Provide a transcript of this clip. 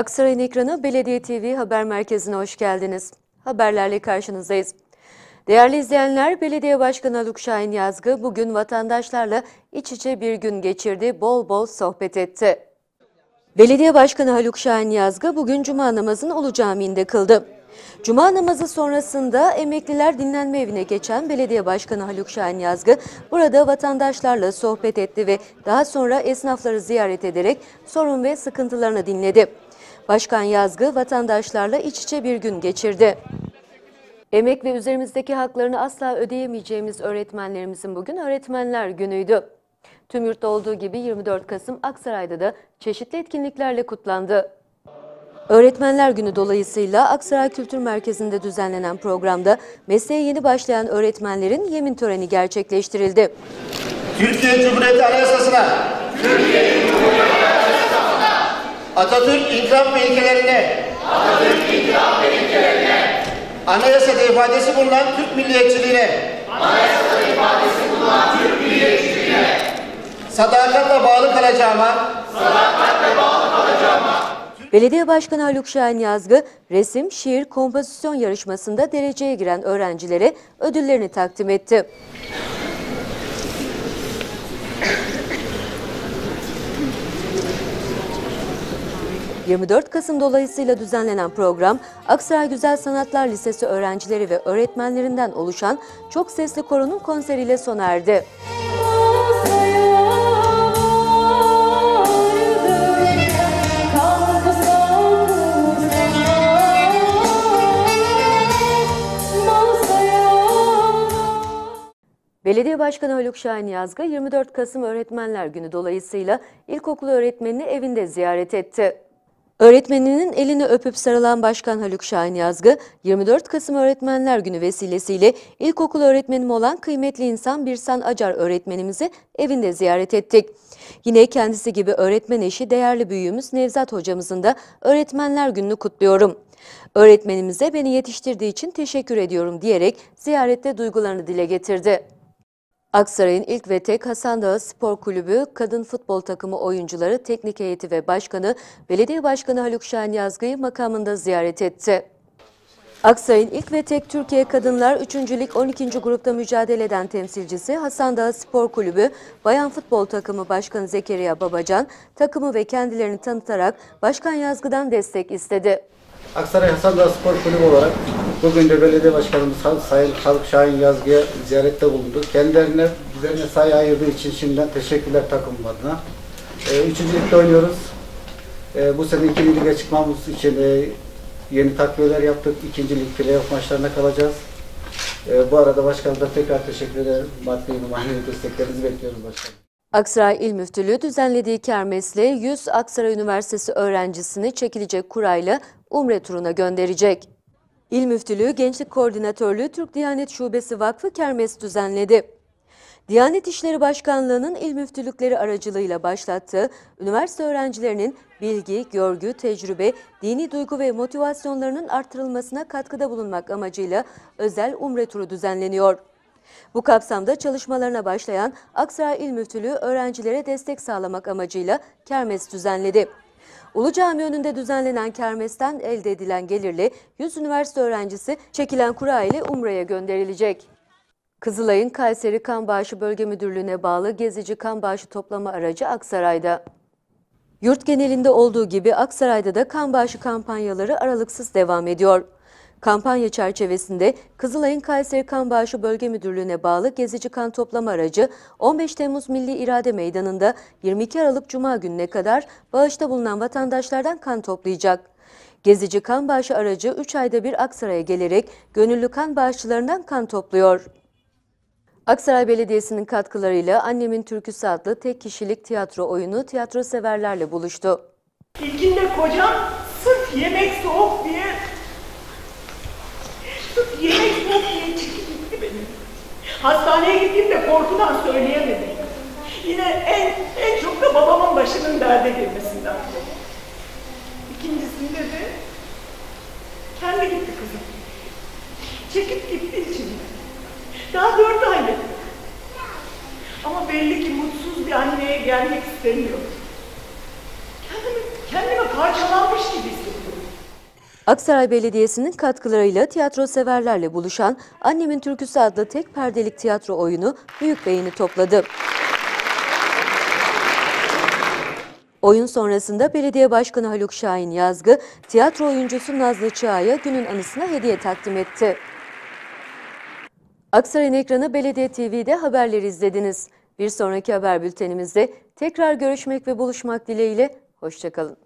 Aksaray'ın ekranı Belediye TV Haber Merkezi'ne hoş geldiniz. Haberlerle karşınızdayız. Değerli izleyenler, Belediye Başkanı Haluk Şahin Yazgı bugün vatandaşlarla iç içe bir gün geçirdi, bol bol sohbet etti. Belediye Başkanı Haluk Şahin Yazgı bugün Cuma namazını Ulu Camii'nde kıldı. Cuma namazı sonrasında emekliler dinlenme evine geçen Belediye Başkanı Haluk Şahin Yazgı burada vatandaşlarla sohbet etti ve daha sonra esnafları ziyaret ederek sorun ve sıkıntılarını dinledi. Başkan Yazgı vatandaşlarla iç içe bir gün geçirdi. Emek ve üzerimizdeki haklarını asla ödeyemeyeceğimiz öğretmenlerimizin bugün Öğretmenler Günü'ydü. Tüm yurtta olduğu gibi 24 Kasım Aksaray'da da çeşitli etkinliklerle kutlandı. Öğretmenler Günü dolayısıyla Aksaray Kültür Merkezi'nde düzenlenen programda mesleğe yeni başlayan öğretmenlerin yemin töreni gerçekleştirildi. Türkiye Cumhuriyeti Anayasası'na Türkiye Cumhuriyeti Atatürk ikram ve ilkelerine Atatürk ikram ve ilkelerine Anayasada ifadesi bulunan Türk milliyetçiliğine. Anayasada ifadesi bulunan Türk milliyetçiliğine. Sadakatle bağlı kalacağıma. Sadakatle bağlı kalacağıma. Belediye Başkanı Haluk Şahin Yazgı, resim, şiir, kompozisyon yarışmasında dereceye giren öğrencilere ödüllerini takdim etti. ...24 Kasım dolayısıyla düzenlenen program, Aksaray Güzel Sanatlar Lisesi öğrencileri ve öğretmenlerinden oluşan çok sesli koronun konseriyle sona erdi. Belediye Başkanı Haluk Şahin Yazgı 24 Kasım Öğretmenler Günü dolayısıyla ilkokul öğretmenini evinde ziyaret etti. Öğretmeninin elini öpüp sarılan Başkan Haluk Şahin Yazgı, 24 Kasım Öğretmenler Günü vesilesiyle ilkokul öğretmenim olan kıymetli insan Birsan Acar öğretmenimizi evinde ziyaret ettik. Yine kendisi gibi öğretmen eşi değerli büyüğümüz Nevzat hocamızın da Öğretmenler Günü'nü kutluyorum. Öğretmenimize beni yetiştirdiği için teşekkür ediyorum diyerek ziyarette duygularını dile getirdi. Aksaray'ın ilk ve tek Hasan Dağı Spor Kulübü kadın futbol takımı oyuncuları, teknik heyeti ve başkanı Belediye Başkanı Haluk Şahin Yazgı'yı makamında ziyaret etti. Aksaray'ın ilk ve tek Türkiye Kadınlar 3. Lig 12. grupta mücadele eden temsilcisi Hasan Dağı Spor Kulübü Bayan Futbol Takımı Başkanı Zekeriya Babacan takımı ve kendilerini tanıtarak Başkan Yazgı'dan destek istedi. Aksaray Hasan Dağı Spor Kulübü olarak bugün de belediye başkanımız Sayın Haluk Şahin Yazgı'ya ziyarette bulundu. Kendilerine bize mesai ayırdığı için şimdiden teşekkürler takım adına. E, üçüncü ligde oynuyoruz. E, bu sene ikinci lige çıkmamız için e, yeni takviyeler yaptık. İkinci lig playoff maçlarına kalacağız. E, bu arada başkanımıza tekrar teşekkür ederim. Maddi ve manevi desteklerinizi bekliyoruz başkanım. Aksaray İl Müftülüğü düzenlediği kermesle 100 Aksaray Üniversitesi öğrencisini çekilecek kurayla Umre turuna gönderecek. İl Müftülüğü Gençlik Koordinatörlüğü Türk Diyanet Şubesi Vakfı kermes düzenledi. Diyanet İşleri Başkanlığı'nın il müftülükleri aracılığıyla başlattığı üniversite öğrencilerinin bilgi, görgü, tecrübe, dini duygu ve motivasyonlarının artırılmasına katkıda bulunmak amacıyla özel umre turu düzenleniyor. Bu kapsamda çalışmalarına başlayan Aksaray İl Müftülüğü öğrencilere destek sağlamak amacıyla kermes düzenledi. Ulu Cami önünde düzenlenen kermesten elde edilen gelirle 100 üniversite öğrencisi çekilen kura ile Umre'ye gönderilecek. Kızılay'ın Kayseri Kan Bağışı Bölge Müdürlüğü'ne bağlı gezici kan bağışı toplama aracı Aksaray'da. Yurt genelinde olduğu gibi Aksaray'da da kan bağışı kampanyaları aralıksız devam ediyor. Kampanya çerçevesinde Kızılay'ın Kayseri Kan Bağışı Bölge Müdürlüğü'ne bağlı gezici kan toplama aracı 15 Temmuz Milli İrade Meydanı'nda 22 Aralık Cuma gününe kadar bağışta bulunan vatandaşlardan kan toplayacak. Gezici kan bağışı aracı 3 ayda bir Aksaray'a gelerek gönüllü kan bağışçılarından kan topluyor. Aksaray Belediyesi'nin katkılarıyla Annemin Türküsü adlı tek kişilik tiyatro oyunu tiyatro severlerle buluştu. İlkinde kocam sırf yemek soğuk diye yemek soğuk diye çekip gitti beni. Hastaneye gittiğimde korkudan söyleyemedim. Yine en, en çok da babamın başının derde girmesinden. İkincisinde de kendi gitti kızım. Çekip gitti içimden. Daha dört aylık. Ama belli ki mutsuz bir anneye gelmek istemiyor. Kendimi, kendime parçalanmış gibi Aksaray Belediyesi'nin katkılarıyla tiyatro severlerle buluşan Annemin Türküsü adlı tek perdelik tiyatro oyunu büyük beğeni topladı. Oyun sonrasında Belediye Başkanı Haluk Şahin Yazgı, tiyatro oyuncusu Nazlı Çağ'a günün anısına hediye takdim etti. Aksaray'ın ekranı Belediye TV'de haberleri izlediniz. Bir sonraki haber bültenimizde tekrar görüşmek ve buluşmak dileğiyle, hoşçakalın.